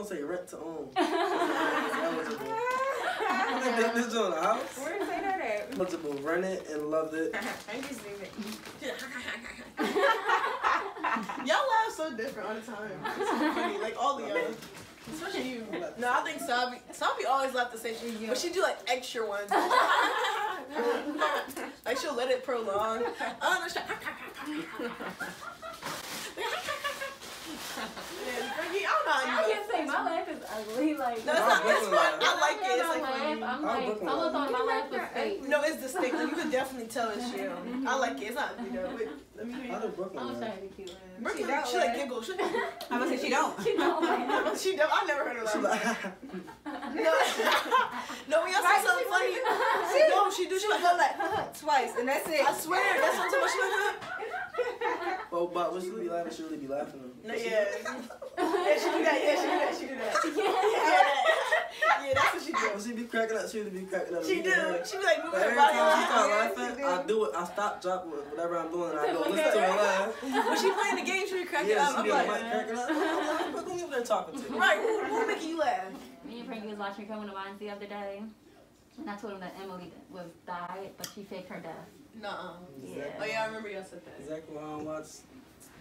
gonna say rent to own. eligible. I think this joint a house. Where did say that at? Eligible, rent it and loved it. I just leave it. Y'all laugh so different all the time. It's so funny, like all the y'all. Especially you. No, I think Sabi. Sabi always laugh the same shit, but she do like extra ones. like she'll let it prolong. Oh, no, she- Yeah, Frankie, I don't I can't say my laugh is ugly. Like No, it's not. It's fun. I like it. It's my like laugh. funny. I'm I'll like, book one. someone thought my laugh was fake. No, it's distinct. You can definitely tell it's you. I like it. It's not you know. Wait, let me hear How you. Brooklyn I'm laugh? trying to be cute. Brooklyn, don't she like laugh. giggle. She, I'm gonna say she don't. She don't laugh. she never, I never heard her She laugh. No, no, when y'all say Right, something she- funny, no, she do. She like, like twice, and that's it. I swear, that's what I'm talking about. well, but when she be laughing, she really be laughing. No, yeah. Yeah, she do that. Yeah, she do that. She do that. Yeah, yeah, that's what she When do. she be cracking up, she really be cracking up. She do. She be like But moving her every body. time she start like, laughing, I do it. I stop, drop whatever I'm doing, and I go listen to her laugh. When she playing the game, she be cracking Yeah, up. she I'm like, like, cracking up. I'm like, who you there talking to? right, who, who making you laugh? Me and Frankie was watching Criminal Minds the other day. And I told him that Emily was died, but she faked her death. Nuh-uh. Yeah. Oh yeah, I remember y'all said that. Exactly why I don't watch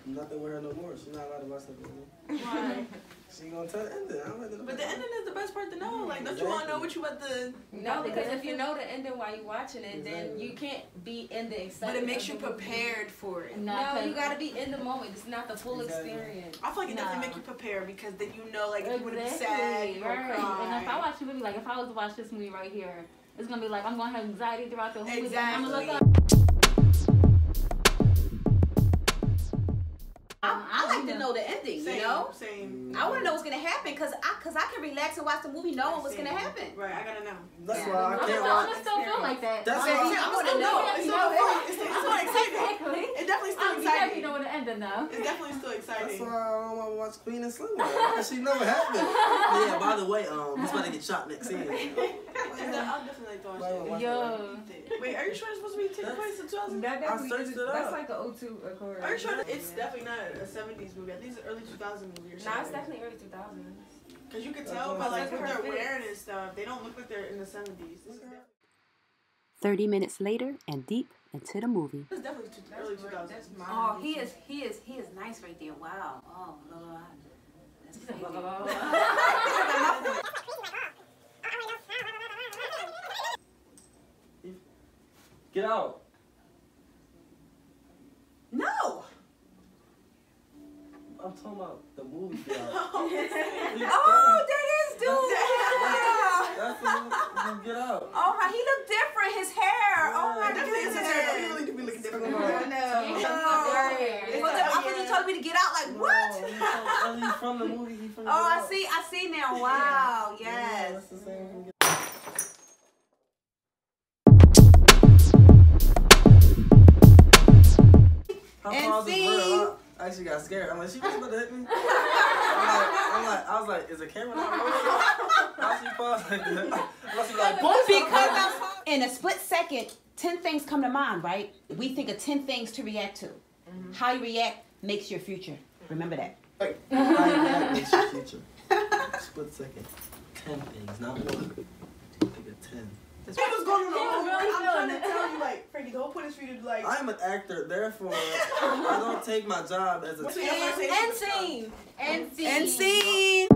nothing with her no more. She's not allowed to watch nothing with me. Why? She gonna tell the ending. I don't know. But the ending is the best part to know. Like, don't you want to know what you about to? No, because if you know the ending while you watching it, then you can't be in the excitement. But it makes you of the movie. prepared for it. No, you gotta be in the moment. It's not the full Exactly. experience. I feel like it No. definitely make you prepared because then you know, like, if you want to be sad, you want to right. And if I cry. watch the movie, like if I was to watch this movie right here, it's gonna be like I'm gonna have anxiety throughout the whole movie. I'm gonna look Exactly. up. I, I like to know the ending, Same, you know? same. I want to know what's gonna happen because I because I can relax and watch the movie knowing what's gonna happen. Right, I gotta know. That's Yeah. why I I'm, can't gonna, I'm watch. gonna still feel like that. That's I'm why- Yeah, I'm I'm gonna know. know. It's you still know, fun. It's still, it's still exciting. Exactly. It's definitely still I'm glad you exciting. know what the ending though. It's definitely still That's exciting. why I don't want to watch Queen and Slim. Because she know what happened. yeah, by the way, um, he's about to get shot next scene. I'll definitely like to watch Why. Yo. Wait, are you sure it's supposed to be taking place in 2000? That definitely searched is- it that's like an O2 Accord. Are you sure that it's definitely not a 70s movie? I think it's an early 2000s movie or something. Nah, it's definitely early 2000s. Because you can tell by like what they're wearing and stuff. They don't look like they're in the 70s. This is definitely, 30 minutes later and deep into the movie. this definitely two, early 2000s. Oh, he is he is he is nice right there. Wow. Oh, blah, blah, blah. That's crazy. Get out. No! I'm talking about the movie. Get out. oh, Oh, that is dude. That's the movie. Get out. Oh, oh my, he looked different. His hair. Oh my definitely is a goodness. terrible. He really do be looking different. No. I know. Oh, Yeah. Well, I thought you told me to get out. Like what? No, oh, he's from, the movie. He's from the Oh, I see. I see now. Wow. Yeah, Yes. that's the same from Get How And far is this see- I actually got scared. I'm like, she was about to hit me. I'm like, I'm like, I was like, is the camera not rolling? How she paused like that? Unless she like, boom. Because I'm, in a split second, 10 things come to mind, right? We think of 10 things to react to. Mm-hmm. How you react makes your future. Remember that. How you react makes your future. Split second. Ten things, not one. Think of ten. That's what's going on. Was really I'm trying feeling to tell you, like, Frankie, the whole point is for you to, like, I'm an actor, therefore I don't take my job as a what's your first scene. And see. And scene.